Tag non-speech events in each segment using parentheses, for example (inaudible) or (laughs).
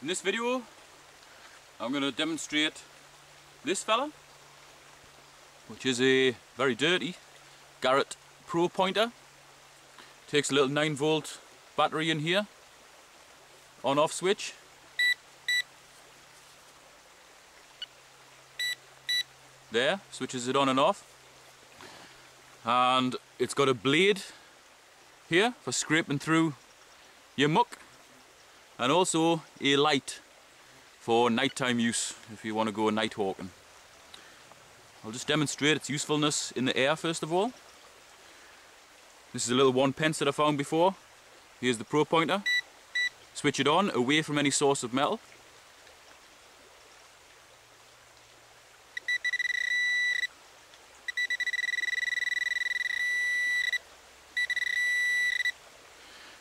In this video I'm going to demonstrate this fella which is a very dirty Garrett Pro pointer. Takes a little 9 volt battery in here, on off switch. There, switches it on and off. And it's got a blade here for scraping through your muck and also a light for nighttime use if you want to go night hawking. I'll just demonstrate its usefulness in the air first of all. This is a little one pence that I found before. Here's the pro pointer. Switch it on away from any source of metal.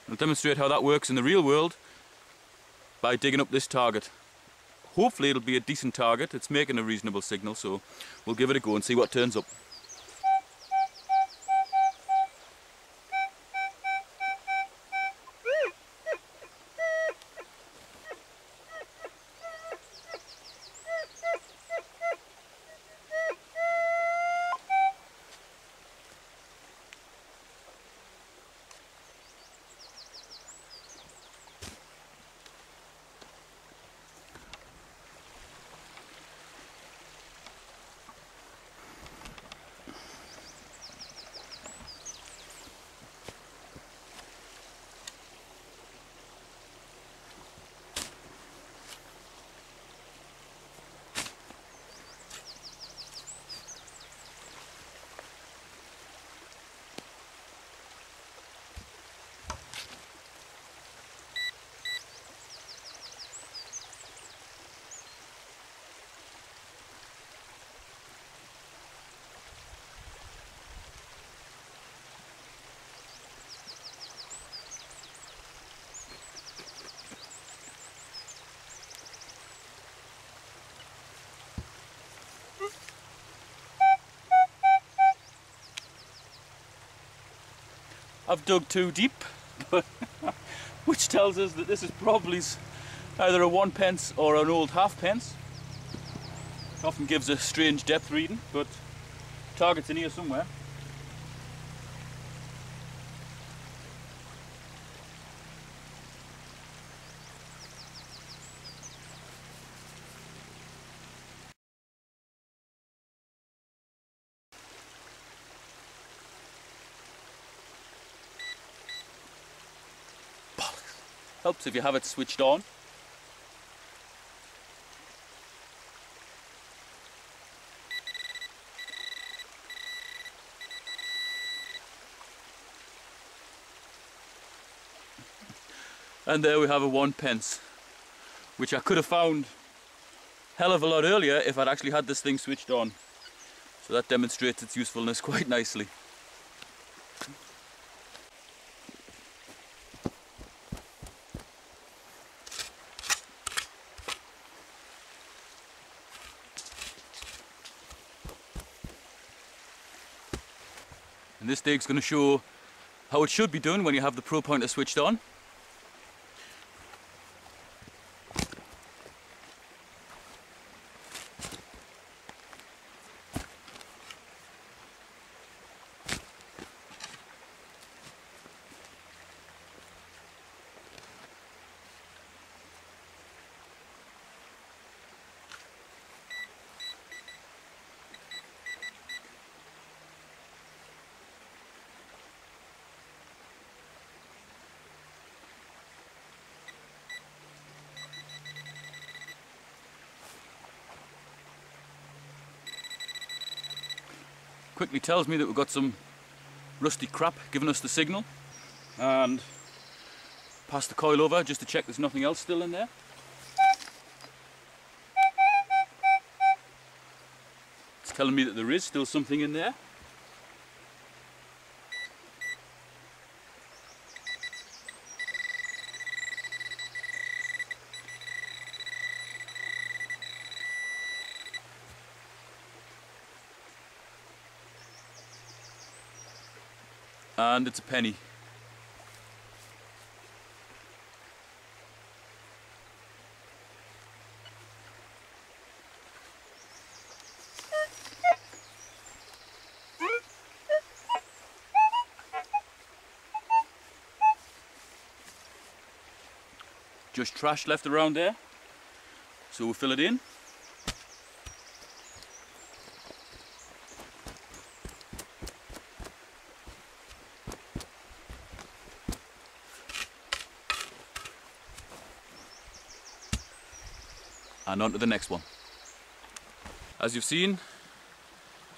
I'll demonstrate how that works in the real world by digging up this target. Hopefully it'll be a decent target, it's making a reasonable signal so we'll give it a go and see what turns up. I've dug too deep, (laughs) which tells us that this is probably either a one pence or an old half pence. Often gives a strange depth reading, but target's in here somewhere. Helps if you have it switched on. And there we have a one pence, which I could have found hell of a lot earlier if I'd actually had this thing switched on. So that demonstrates its usefulness (laughs) quite nicely. And this dig's going to show how it should be done when you have the Pro Pointer switched on. Quickly tells me that we've got some rusty crap giving us the signal and pass the coil over just to check there's nothing else still in there. It's telling me that there is still something in there. And it's a penny. Just trash left around there. So we'll fill it in And on to the next one. As you've seen,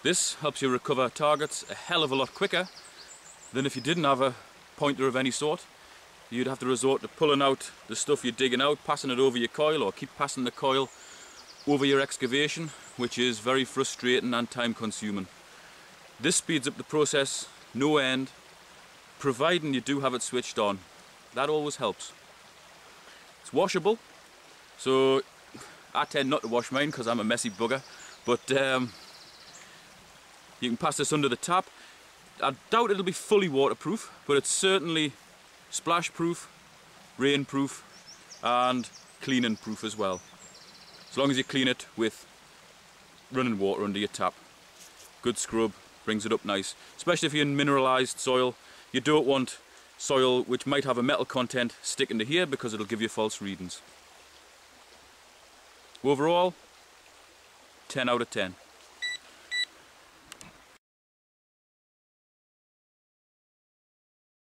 this helps you recover targets a hell of a lot quicker than if you didn't have a pointer of any sort. You'd have to resort to pulling out the stuff you're digging out, passing it over your coil or keep passing the coil over your excavation, which is very frustrating and time consuming. This speeds up the process no end, providing you do have it switched on. That always helps. It's washable, so I tend not to wash mine because I'm a messy bugger, but um, you can pass this under the tap. I doubt it'll be fully waterproof, but it's certainly splash proof, rain proof, and cleaning proof as well. As long as you clean it with running water under your tap. Good scrub, brings it up nice. Especially if you're in mineralised soil, you don't want soil which might have a metal content sticking to here because it'll give you false readings. Overall, 10 out of 10.